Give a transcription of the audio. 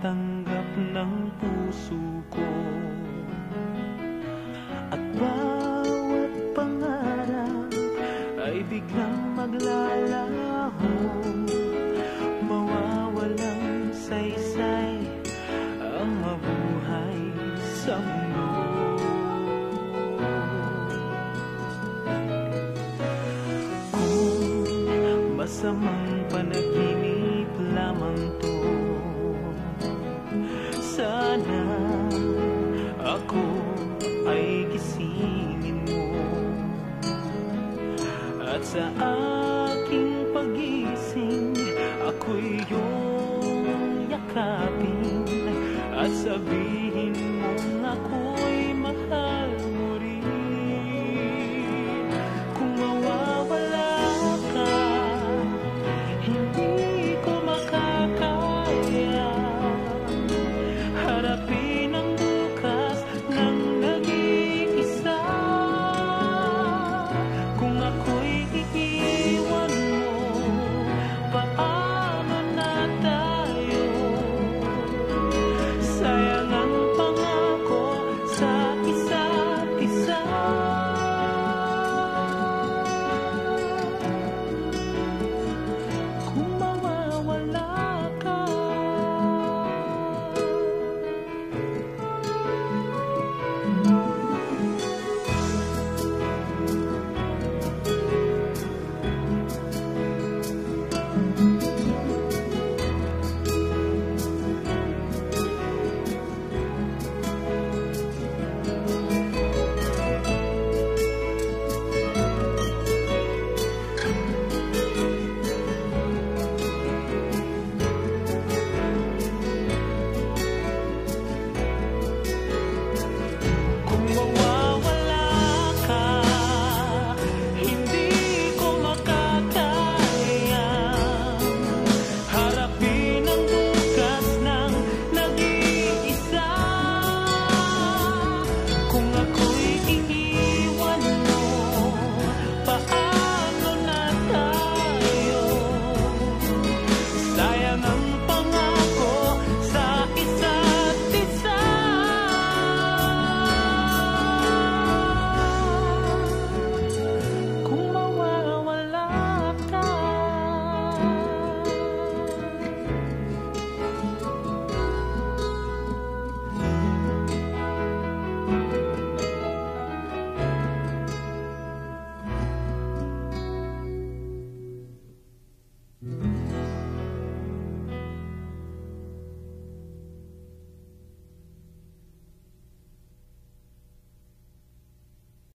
tanggap ng puso ko. At bawat pangarap ay biglang maglalaho. Mawawalang saysay ang mabuhay sa mundo. Kung masamang At sa aking pagising Ako'y iyong yakapin. At sabihin